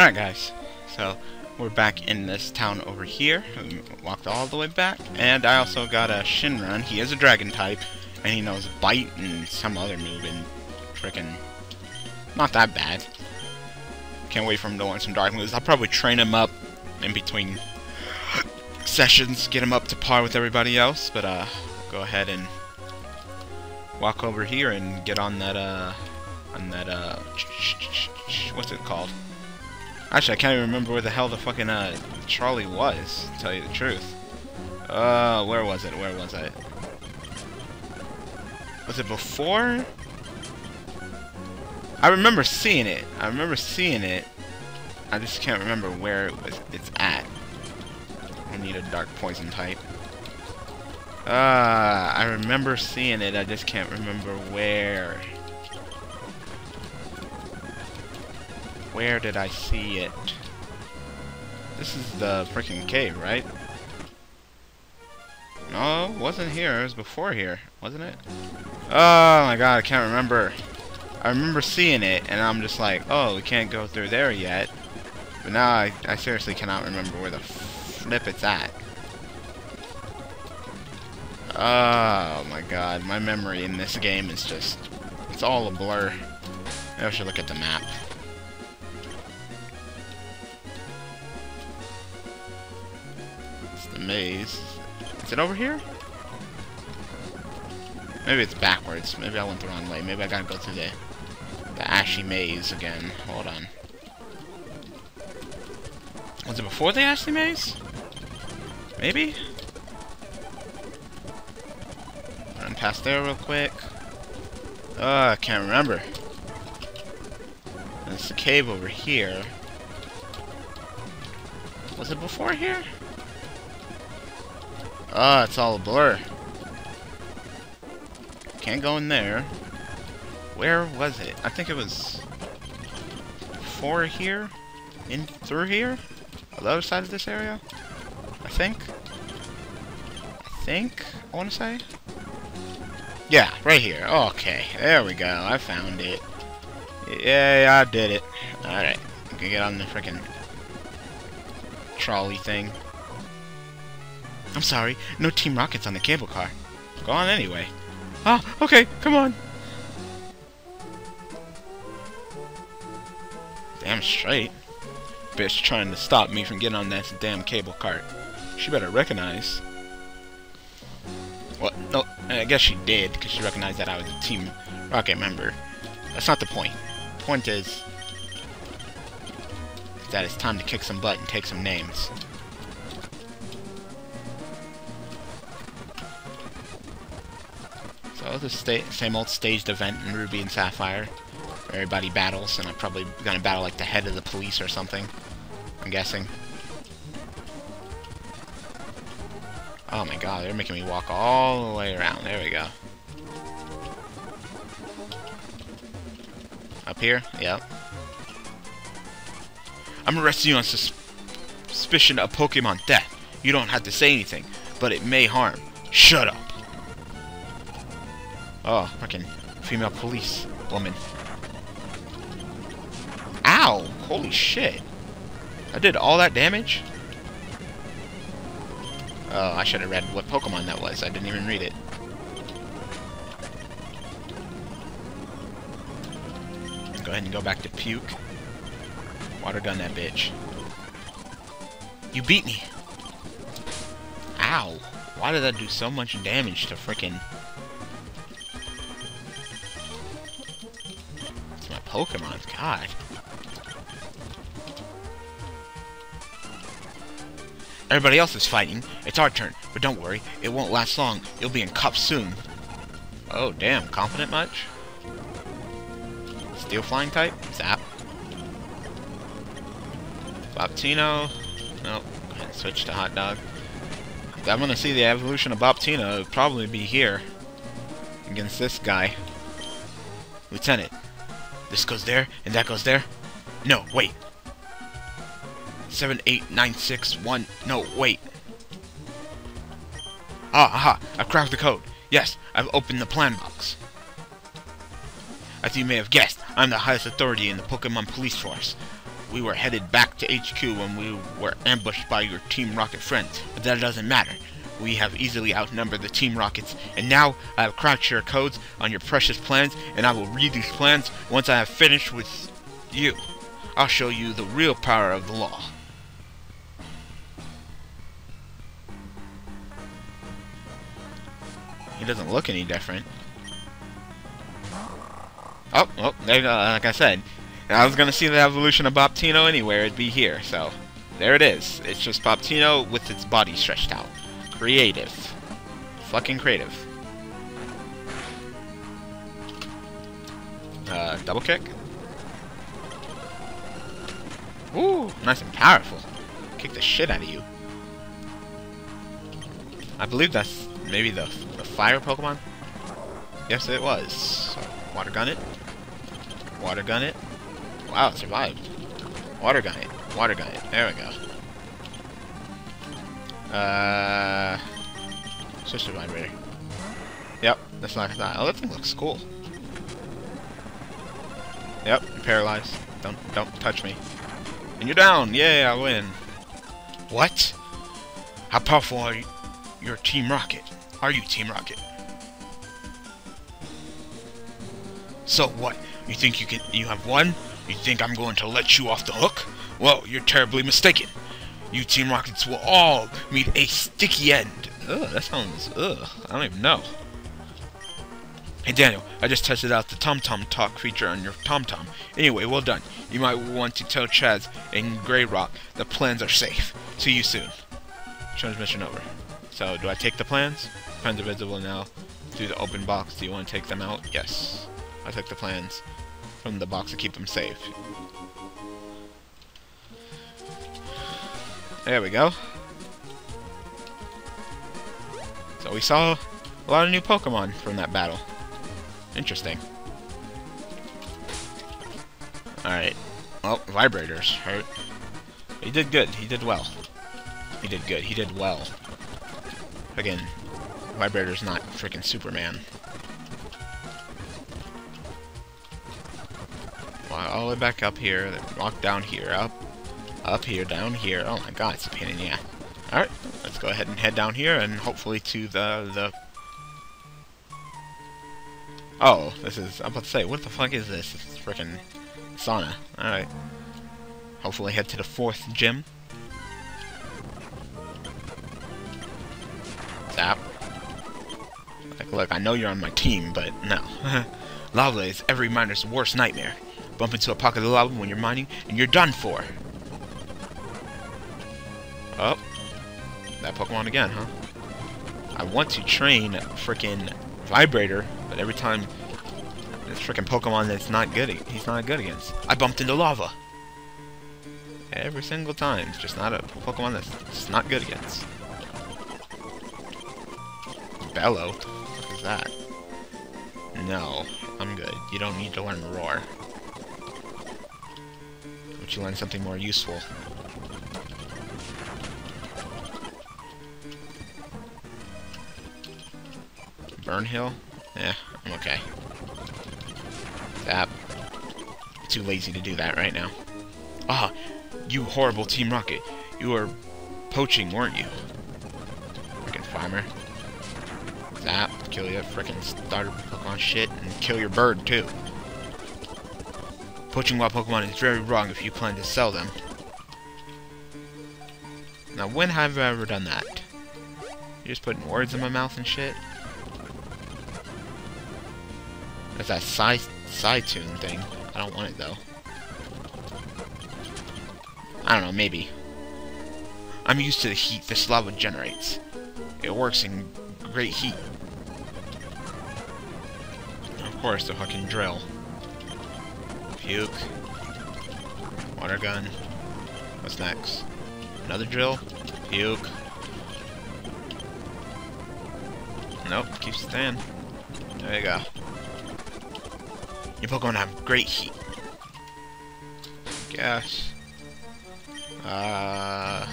Alright guys, so we're back in this town over here. We walked all the way back. And I also got a Shinron. He is a dragon type. And he knows Bite and some other move and freaking not that bad. Can't wait for him to learn some dark moves. I'll probably train him up in between sessions, get him up to par with everybody else, but uh go ahead and walk over here and get on that uh on that uh what's it called? Actually, I can't even remember where the hell the fucking uh Charlie was, to tell you the truth. Uh, where was it? Where was it? Was it before? I remember seeing it. I remember seeing it. I just can't remember where it was. It's at. I need a dark poison type. Uh, I remember seeing it. I just can't remember where. Where did I see it? This is the freaking cave, right? No, wasn't here. It was before here, wasn't it? Oh my god, I can't remember. I remember seeing it, and I'm just like, oh, we can't go through there yet. But now I, I seriously cannot remember where the flip it's at. Oh my god, my memory in this game is just... It's all a blur. Maybe I should look at the map. Maze. Is it over here? Maybe it's backwards. Maybe I went the wrong way. Maybe I gotta go through the, the ashy maze again. Hold on. Was it before the ashy maze? Maybe? Run past there real quick. Oh, I can't remember. There's the cave over here. Was it before here? Oh, it's all a blur. Can't go in there. Where was it? I think it was Four here? In through here? On the other side of this area? I think. I think, I want to say. Yeah, right here. Okay, there we go. I found it. Yeah, I did it. Alright, I can get on the freaking trolley thing. I'm sorry, no Team Rockets on the cable car. Go on anyway. Ah, okay, come on. Damn straight. Bitch trying to stop me from getting on that damn cable cart. She better recognize. Well, no, I guess she did, because she recognized that I was a Team Rocket member. That's not the point. The point is that it's time to kick some butt and take some names. So the same old staged event in Ruby and Sapphire. Everybody battles, and I'm probably gonna battle like the head of the police or something. I'm guessing. Oh my god, they're making me walk all the way around. There we go. Up here? Yep. I'm arresting you on sus suspicion of Pokemon death. You don't have to say anything, but it may harm. Shut up. Oh, fucking female police woman. Ow! Holy shit. I did all that damage? Oh, I should have read what Pokemon that was. I didn't even read it. Go ahead and go back to Puke. Water gun that bitch. You beat me! Ow! Why did that do so much damage to frickin'... Pokemon, god. Everybody else is fighting. It's our turn, but don't worry, it won't last long. You'll be in cuffs soon. Oh, damn. Confident much? Steel Flying type? Zap. Boptino. Nope. Switch to Hot Dog. If I'm gonna see the evolution of Boptino, it'll probably be here. Against this guy. Lieutenant. This goes there, and that goes there? No, wait. Seven, eight, nine, six, one. No, wait. Ah, aha! I've cracked the code. Yes, I've opened the plan box. As you may have guessed, I'm the highest authority in the Pokemon Police Force. We were headed back to HQ when we were ambushed by your Team Rocket friends, but that doesn't matter. We have easily outnumbered the Team Rockets, and now I have cracked your codes on your precious plans, and I will read these plans once I have finished with you. I'll show you the real power of the law. He doesn't look any different. Oh, well, there, uh, like I said, I was gonna see the evolution of Bobtino anywhere, it'd be here, so there it is. It's just Bobtino with its body stretched out. Creative. Fucking creative. Uh, double kick? Ooh, nice and powerful. Kick the shit out of you. I believe that's maybe the, the fire Pokemon? Yes, it was. Water gun it. Water gun it. Wow, it survived. Water gun it. Water gun it. There we go. Uh, sister vibrator. Yep, that's not that. Oh, that thing looks cool. Yep, you're paralyzed. Don't don't touch me. And you're down. Yay, I win. What? How powerful are you? You're Team Rocket. Are you Team Rocket? So what? You think you can? You have won? You think I'm going to let you off the hook? Well, you're terribly mistaken. You Team Rockets will all meet a sticky end. Ugh, that sounds, ugh, I don't even know. Hey Daniel, I just tested out the TomTom -tom Talk feature on your TomTom. Anyway, well done. You might want to tell Chaz and Grey Rock the plans are safe. See you soon. Transmission over. So, do I take the plans? Plans are visible now through the open box. Do you want to take them out? Yes. I took the plans from the box to keep them safe. There we go. So we saw a lot of new Pokemon from that battle. Interesting. Alright. Well, Vibrators hurt. He did good. He did well. He did good. He did well. Again, Vibrator's not freaking Superman. all the way back up here, walk down here, up, up here, down here. Oh my god, it's a pain in the ass. Alright, let's go ahead and head down here and hopefully to the, the... Oh, this is, I'm about to say, what the fuck is this? It's freaking sauna. Alright. Hopefully head to the fourth gym. Zap. Like, look, I know you're on my team, but no. Lava is every miner's worst nightmare. Bump into a pocket of lava when you're mining, and you're done for. Oh. That Pokemon again, huh? I want to train freaking Vibrator, but every time this freaking Pokemon that's not good, he's not good against. I bumped into lava. Every single time. It's just not a Pokemon that's just not good against. Bellow? What is that? No, I'm good. You don't need to learn Roar But you learn something more useful. Burnhill? Yeah, I'm okay. That. Too lazy to do that right now. Ah, you horrible Team Rocket. You were poaching, weren't you? Freaking farmer. Zap, kill your freaking starter Pokemon shit, and kill your bird too. Poaching wild Pokemon is very wrong if you plan to sell them. Now, when have I ever done that? You're just putting words in my mouth and shit? That's that side, side tune thing. I don't want it, though. I don't know, maybe. I'm used to the heat this lava generates. It works in great heat. Of course, the fucking drill. Puke. Water gun. What's next? Another drill? Puke. Nope, keeps staying. There you go. Your Pokemon have great heat. Guess. Uh...